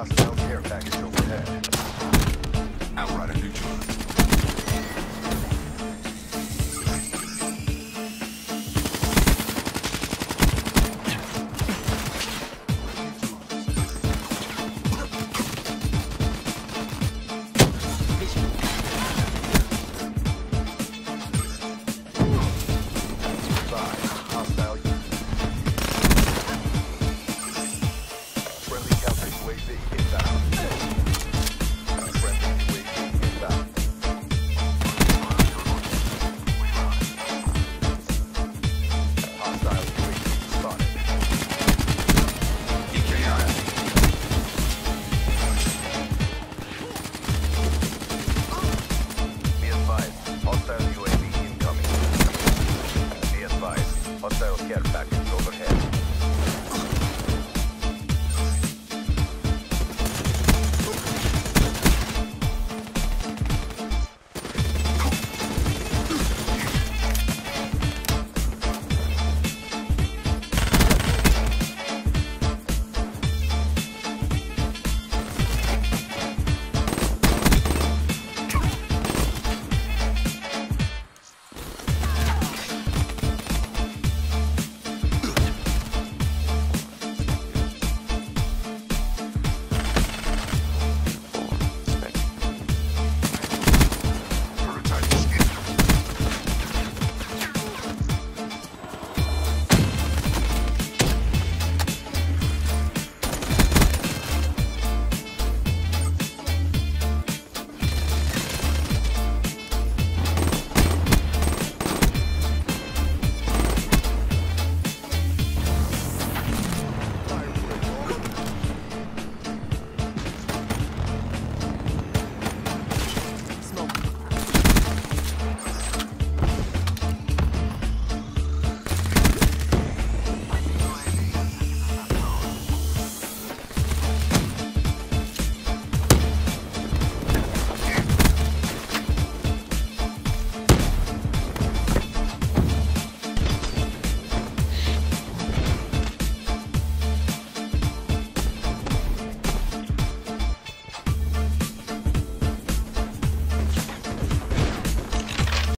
hostile care package overhead. Maybe.